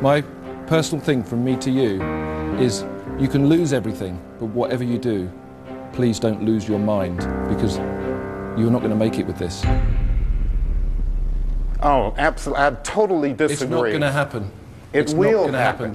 My personal thing from me to you is you can lose everything, but whatever you do, please don't lose your mind because you're not going to make it with this. Oh, absolutely. I totally disagree. It's not going to happen. It it's will not going to happen. happen.